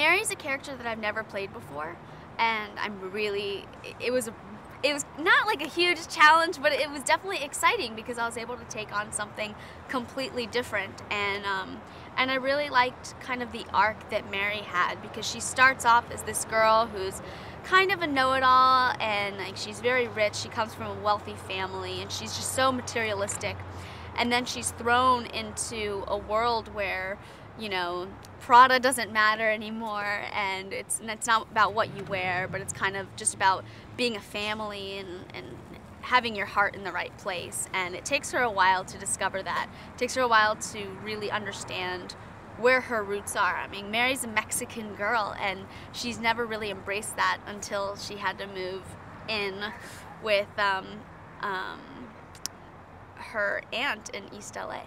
Mary's a character that I've never played before, and I'm really, it was, a it was not like a huge challenge, but it was definitely exciting because I was able to take on something completely different, and um, and I really liked kind of the arc that Mary had because she starts off as this girl who's kind of a know-it-all and like she's very rich. She comes from a wealthy family and she's just so materialistic. And then she's thrown into a world where you know, Prada doesn't matter anymore, and it's it's not about what you wear, but it's kind of just about being a family and, and having your heart in the right place. And it takes her a while to discover that. It takes her a while to really understand where her roots are. I mean, Mary's a Mexican girl, and she's never really embraced that until she had to move in with um, um, her aunt in East LA.